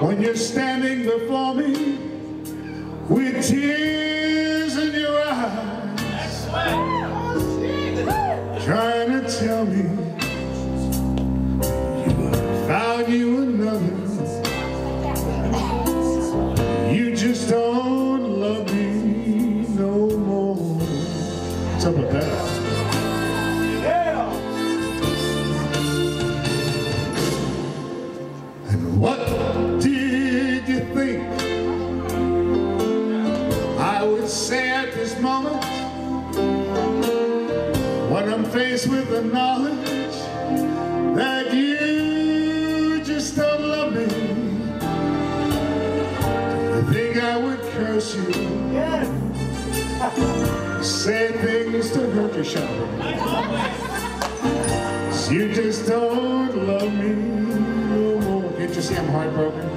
When you're standing before me with tears trying to tell me you found you another. You just don't love me no more. What's up with that? And what did you think I would say at this moment when I'm faced with the knowledge that you just don't love me? You think I would curse you? Say things to hurt your shoulder. You just don't love me no more. Can't you see I'm heartbroken?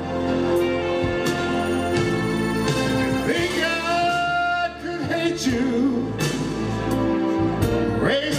Think I could hate you, raise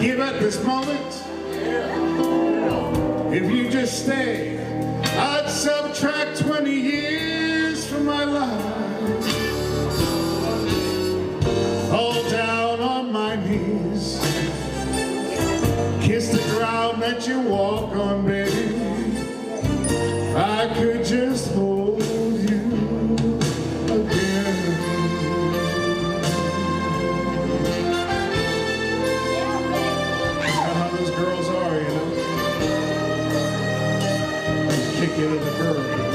give at this moment if you just stay. I'd subtract 20 years from my life. Fall down on my knees. Kiss the ground that you walk They kick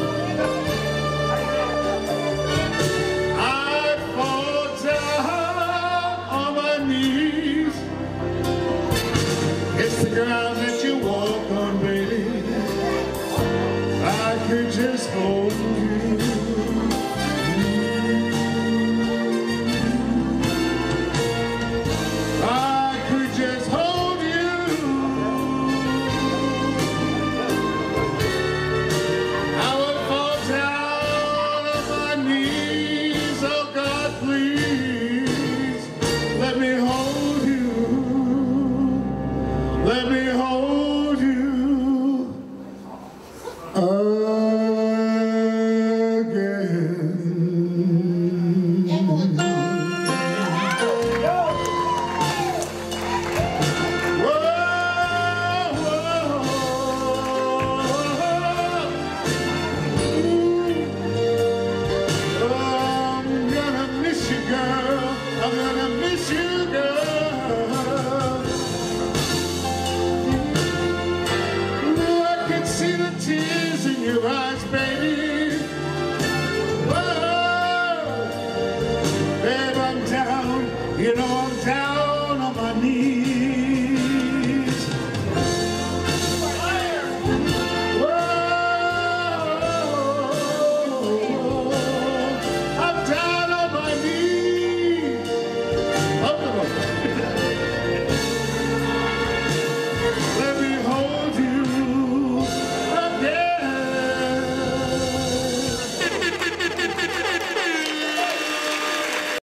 You know I'm down.